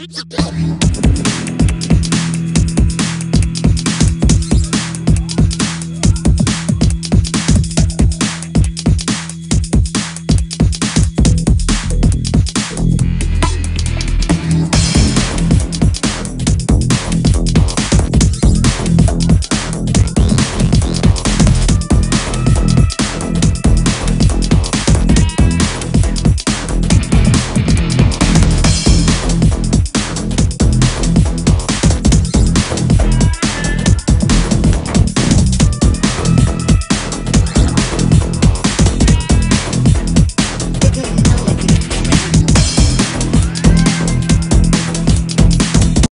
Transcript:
Pizza.